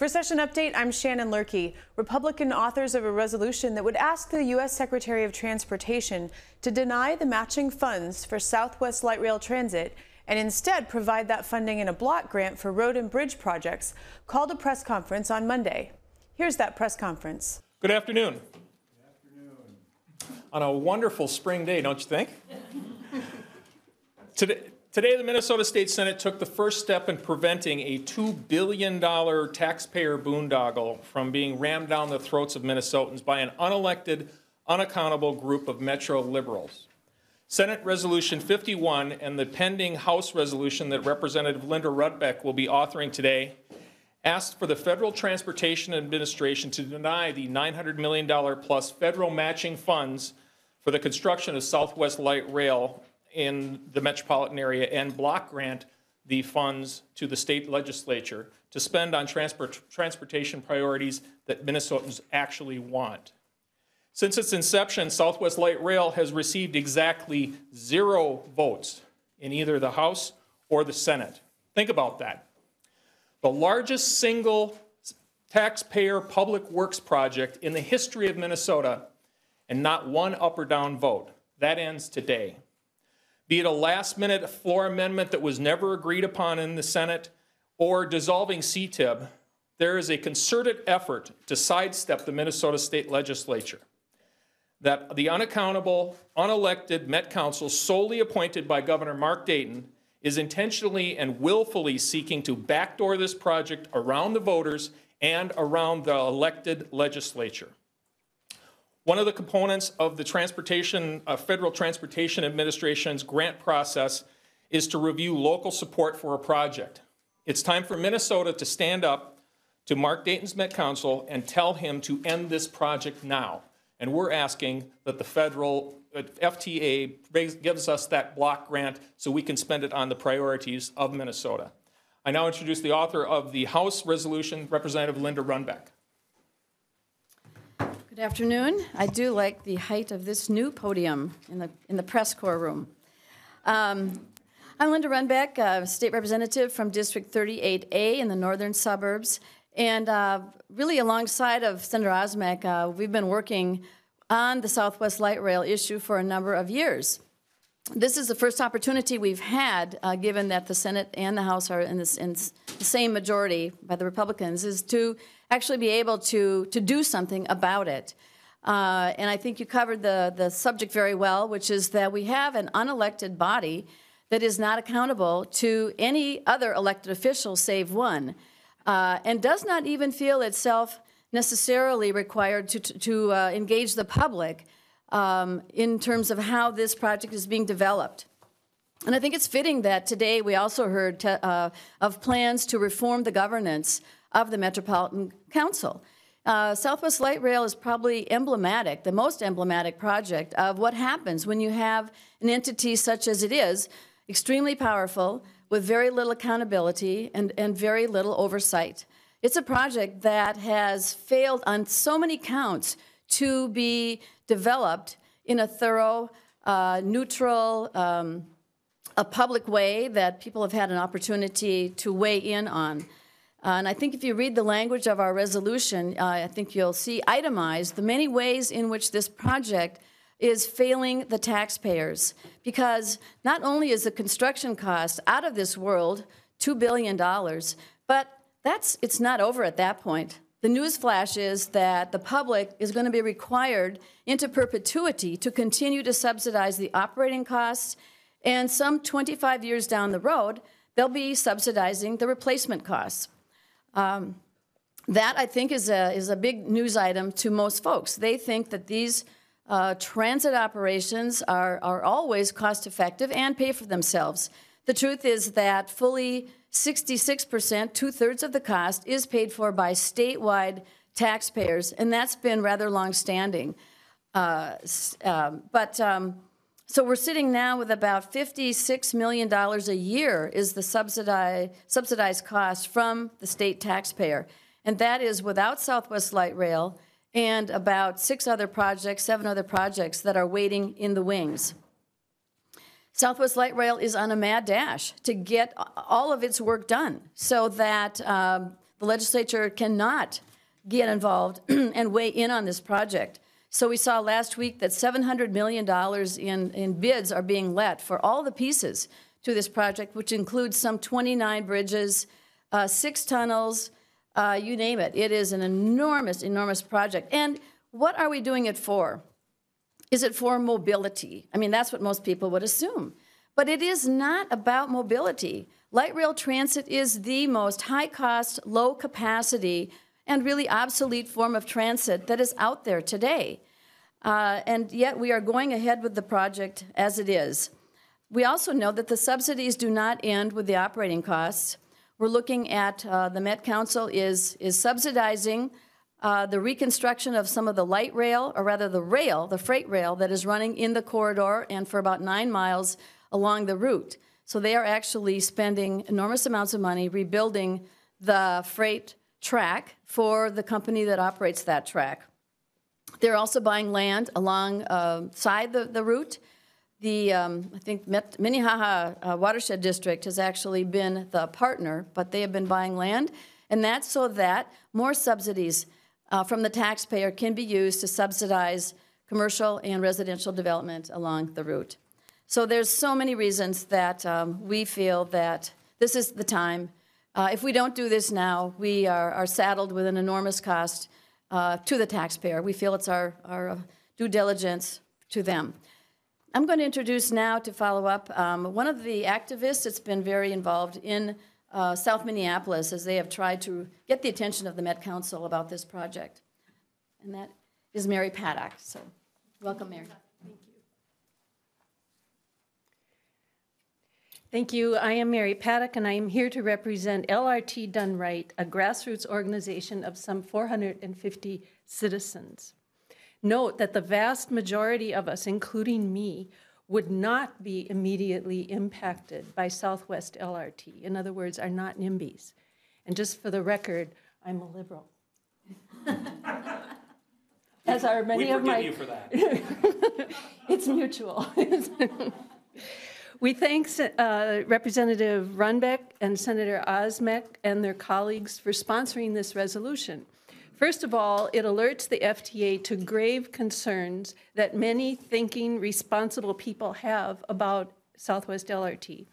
For Session Update, I'm Shannon Lurkey. Republican authors of a resolution that would ask the U.S. Secretary of Transportation to deny the matching funds for Southwest Light Rail Transit and instead provide that funding in a block grant for road and bridge projects, called a press conference on Monday. Here's that press conference. Good afternoon. Good afternoon. On a wonderful spring day, don't you think? Today, Today, the Minnesota State Senate took the first step in preventing a $2 billion taxpayer boondoggle from being rammed down the throats of Minnesotans by an unelected, unaccountable group of Metro liberals. Senate Resolution 51 and the pending House resolution that Representative Linda Runbeck will be authoring today asked for the Federal Transportation Administration to deny the $900 million plus federal matching funds for the construction of Southwest Light Rail in the metropolitan area and block grant the funds to the state legislature to spend on transport, transportation priorities that Minnesotans actually want. Since its inception, Southwest Light Rail has received exactly zero votes in either the House or the Senate. Think about that. The largest single taxpayer public works project in the history of Minnesota, and not one up or down vote. That ends today be it a last minute floor amendment that was never agreed upon in the Senate or dissolving CTIB, there is a concerted effort to sidestep the Minnesota State Legislature. That the unaccountable, unelected Met Council, solely appointed by Governor Mark Dayton, is intentionally and willfully seeking to backdoor this project around the voters and around the elected legislature. One of the components of the transportation, uh, Federal Transportation Administration's grant process is to review local support for a project. It's time for Minnesota to stand up to Mark Dayton's Met Council and tell him to end this project now. And we're asking that the federal uh, FTA gives us that block grant so we can spend it on the priorities of Minnesota. I now introduce the author of the House resolution, Representative Linda Runbeck. Good afternoon. I do like the height of this new podium in the, in the press corps room. Um, I'm Linda Runbeck, uh, state representative from District 38A in the northern suburbs. And uh, really, alongside of Senator Osmek, uh, we've been working on the Southwest Light Rail issue for a number of years. This is the first opportunity we've had, uh, given that the Senate and the House are in, this, in the same majority by the Republicans, is to actually be able to, to do something about it. Uh, and I think you covered the, the subject very well, which is that we have an unelected body that is not accountable to any other elected official save one, uh, and does not even feel itself necessarily required to, to uh, engage the public um, in terms of how this project is being developed. And I think it's fitting that today we also heard uh, of plans to reform the governance of the Metropolitan Council. Uh, Southwest Light Rail is probably emblematic, the most emblematic project of what happens when you have an entity such as it is, extremely powerful, with very little accountability and, and very little oversight. It's a project that has failed on so many counts to be developed in a thorough, uh, neutral, um, a public way that people have had an opportunity to weigh in on. Uh, and I think if you read the language of our resolution, uh, I think you'll see itemized the many ways in which this project is failing the taxpayers. Because not only is the construction cost out of this world, $2 billion, but that's, it's not over at that point. The news flash is that the public is going to be required into perpetuity to continue to subsidize the operating costs, and some 25 years down the road, they'll be subsidizing the replacement costs. Um, that, I think, is a, is a big news item to most folks. They think that these uh, transit operations are, are always cost effective and pay for themselves. The truth is that fully 66%, two thirds of the cost, is paid for by statewide taxpayers, and that's been rather long standing. Uh, um, but um, so we're sitting now with about $56 million a year is the subsidized, subsidized cost from the state taxpayer. And that is without Southwest Light Rail and about six other projects, seven other projects that are waiting in the wings. Southwest Light Rail is on a mad dash to get all of its work done so that um, the legislature cannot get involved and weigh in on this project. So we saw last week that $700 million in, in bids are being let for all the pieces to this project, which includes some 29 bridges, uh, six tunnels, uh, you name it. It is an enormous, enormous project. And what are we doing it for? Is it for mobility? I mean, that's what most people would assume. But it is not about mobility. Light rail transit is the most high cost, low capacity and really obsolete form of transit that is out there today. Uh, and yet we are going ahead with the project as it is. We also know that the subsidies do not end with the operating costs. We're looking at uh, the Met Council is, is subsidizing uh, the reconstruction of some of the light rail, or rather the rail, the freight rail that is running in the corridor and for about nine miles along the route. So they are actually spending enormous amounts of money rebuilding the freight track for the company that operates that track. They're also buying land alongside uh, the, the route. The, um, I think, Met, Minnehaha uh, Watershed District has actually been the partner, but they have been buying land, and that's so that more subsidies uh, from the taxpayer can be used to subsidize commercial and residential development along the route. So there's so many reasons that um, we feel that this is the time uh, if we don't do this now, we are, are saddled with an enormous cost uh, to the taxpayer. We feel it's our, our uh, due diligence to them. I'm going to introduce now to follow up um, one of the activists that's been very involved in uh, South Minneapolis as they have tried to get the attention of the Met Council about this project. And that is Mary Paddock. So, welcome, Mary. Thank you. I am Mary Paddock, and I am here to represent LRT Done Right, a grassroots organization of some 450 citizens. Note that the vast majority of us, including me, would not be immediately impacted by Southwest LRT. In other words, are not NIMBYs. And just for the record, I'm a liberal. As are many we of my. you for that. it's mutual. We thank uh, Representative Runbeck and Senator Osmek and their colleagues for sponsoring this resolution. First of all, it alerts the FTA to grave concerns that many thinking, responsible people have about Southwest LRT.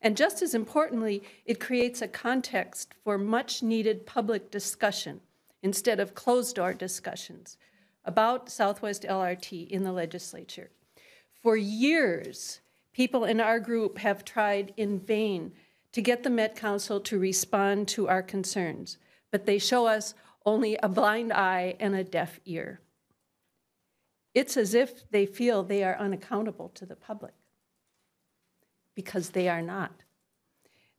And just as importantly, it creates a context for much needed public discussion instead of closed door discussions about Southwest LRT in the legislature. For years, People in our group have tried in vain to get the Met Council to respond to our concerns, but they show us only a blind eye and a deaf ear. It's as if they feel they are unaccountable to the public, because they are not.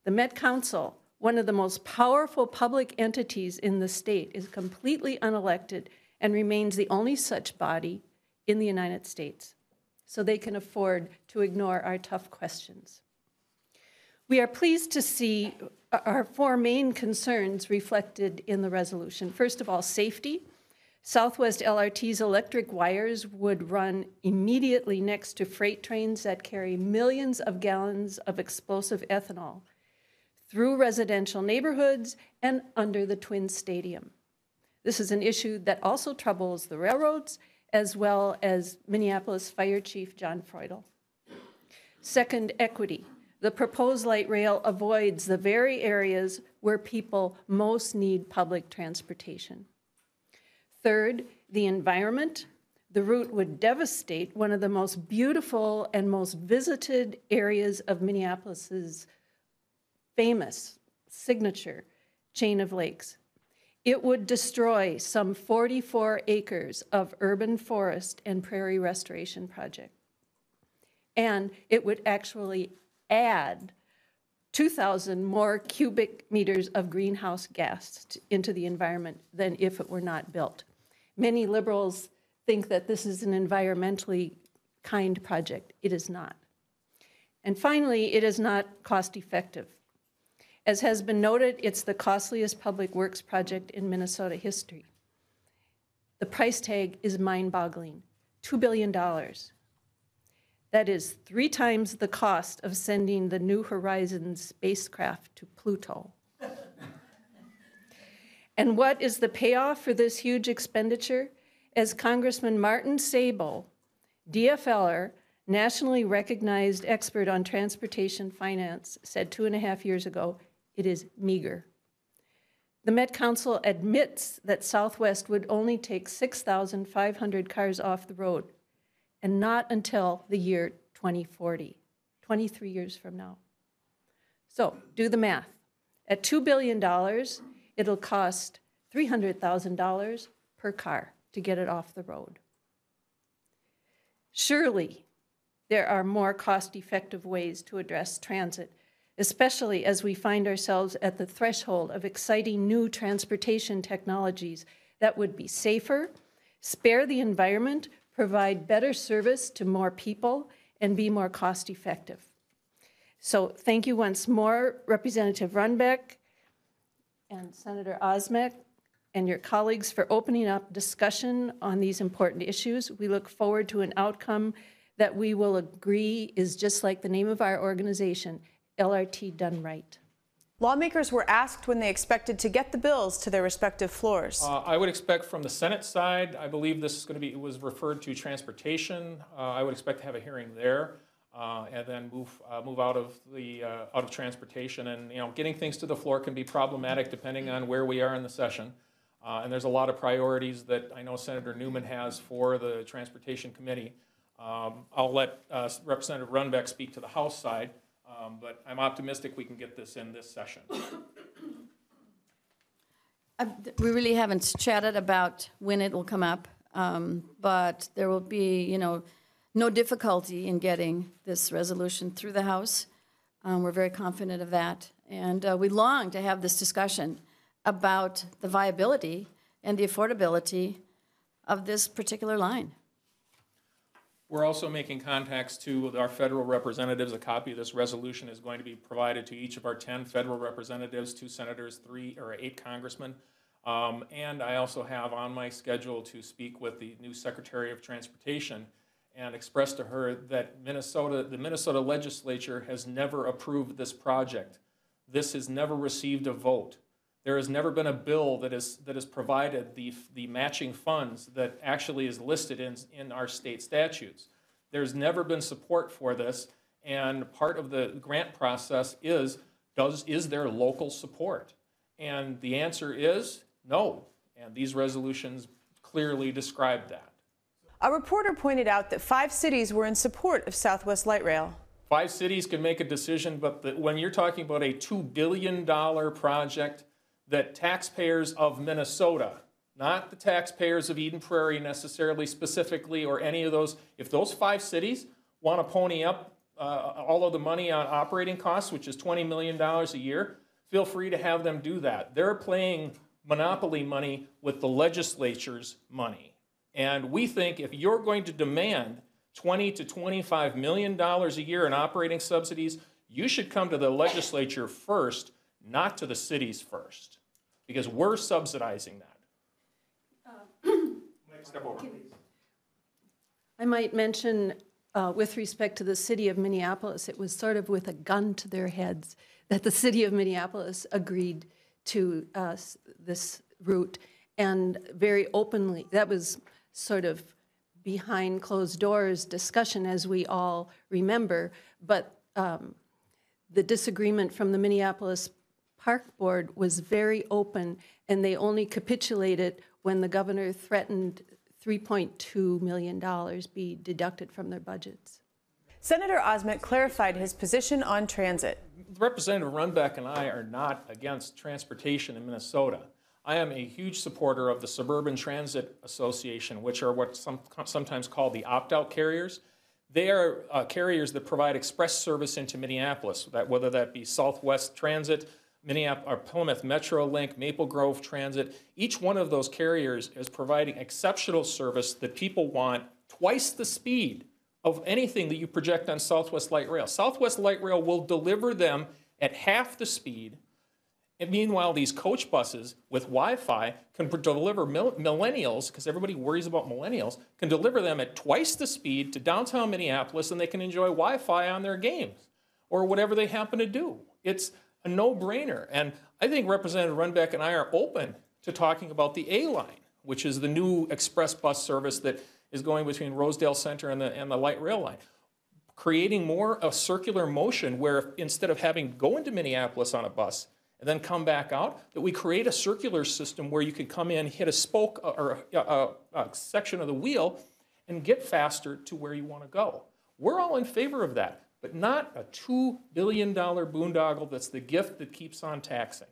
The Met Council, one of the most powerful public entities in the state, is completely unelected and remains the only such body in the United States so they can afford to ignore our tough questions. We are pleased to see our four main concerns reflected in the resolution. First of all, safety. Southwest LRT's electric wires would run immediately next to freight trains that carry millions of gallons of explosive ethanol through residential neighborhoods and under the Twin Stadium. This is an issue that also troubles the railroads as well as Minneapolis Fire Chief John Fruetel. Second, equity. The proposed light rail avoids the very areas where people most need public transportation. Third, the environment. The route would devastate one of the most beautiful and most visited areas of Minneapolis's famous signature chain of lakes. It would destroy some 44 acres of urban forest and prairie restoration project. And it would actually add 2,000 more cubic meters of greenhouse gas into the environment than if it were not built. Many liberals think that this is an environmentally kind project. It is not. And finally, it is not cost effective. As has been noted, it's the costliest public works project in Minnesota history. The price tag is mind boggling $2 billion. That is three times the cost of sending the New Horizons spacecraft to Pluto. And what is the payoff for this huge expenditure? As Congressman Martin Sabo, DFLer, nationally recognized expert on transportation finance, said two and a half years ago, it is meager. The Met Council admits that Southwest would only take 6,500 cars off the road, and not until the year 2040, 23 years from now. So do the math. At $2 billion, it'll cost $300,000 per car to get it off the road. Surely, there are more cost effective ways to address transit, especially as we find ourselves at the threshold of exciting new transportation technologies that would be safer, spare the environment, provide better service to more people, and be more cost effective. So thank you once more, Representative Runbeck and Senator Osmek and your colleagues for opening up discussion on these important issues. We look forward to an outcome that we will agree is just like the name of our organization, LRT Done Right. Lawmakers were asked when they expected to get the bills to their respective floors. Uh, I would expect from the Senate side, I believe this is going to be, it was referred to transportation. Uh, I would expect to have a hearing there. Uh, and then move uh, move out of the uh, out of transportation. And you know, getting things to the floor can be problematic depending on where we are in the session. Uh, and there's a lot of priorities that I know Senator Newman has for the Transportation Committee. Um, I'll let uh, Representative Runbeck speak to the House side, um, but I'm optimistic we can get this in this session. Uh, We really haven't chatted about when it will come up, um, but there will be, you know, no difficulty in getting this resolution through the House. Um, We're very confident of that. And uh, we long to have this discussion about the viability and the affordability of this particular line. We're also making contacts to our federal representatives. A copy of this resolution is going to be provided to each of our 10 federal representatives, two senators, three or eight congressmen. Um, and I also have on my schedule to speak with the new Secretary of Transportation and express to her that Minnesota, the Minnesota legislature has never approved this project. This has never received a vote. There has never been a bill that is, that has provided the, the matching funds that actually is listed in, in our state statutes. There's never been support for this, and part of the grant process is, does, is there local support? And the answer is no, and these resolutions clearly describe that. A reporter pointed out that five cities were in support of Southwest Light Rail. Five cities can make a decision, but the, when you're talking about a $2 billion project, that taxpayers of Minnesota, not the taxpayers of Eden Prairie necessarily specifically or any of those, if those five cities want to pony up uh, all of the money on operating costs, which is $20 million a year, feel free to have them do that. They're playing monopoly money with the legislature's money. And we think if you're going to demand 20 to 25 million dollars a year in operating subsidies, you should come to the legislature first not to the cities first, because we're subsidizing that. Step over. I might mention, uh, with respect to the city of Minneapolis, it was sort of with a gun to their heads that the city of Minneapolis agreed to uh, this route. And very openly, that was sort of behind closed doors discussion, as we all remember. But um, the disagreement from the Minneapolis Park Board was very open, and they only capitulated when the governor threatened $3.2 million be deducted from their budgets. Senator Osmek clarified his position on transit. Representative Runbeck and I are not against transportation in Minnesota. I am a huge supporter of the Suburban Transit Association, which are what some, sometimes called the opt-out carriers. They are uh, carriers that provide express service into Minneapolis, that, whether that be Southwest Transit, Minneapolis, or Plymouth Metro Link, Maple Grove Transit. Each one of those carriers is providing exceptional service that people want twice the speed of anything that you project on Southwest Light Rail. Southwest Light Rail will deliver them at half the speed. And meanwhile, these coach buses with Wi-Fi can deliver mil- millennials, because everybody worries about millennials, can deliver them at twice the speed to downtown Minneapolis, and they can enjoy Wi-Fi on their games or whatever they happen to do. It's a no-brainer, and I think Representative Runbeck and I are open to talking about the A line, which is the new express bus service that is going between Rosedale Center and the, and the light rail line. Creating more a circular motion where instead of having to go into Minneapolis on a bus and then come back out, that we create a circular system where you could come in, hit a spoke uh, or a, a, a section of the wheel, and get faster to where you want to go. We're all in favor of that, but not a $2 billion boondoggle that's the gift that keeps on taxing.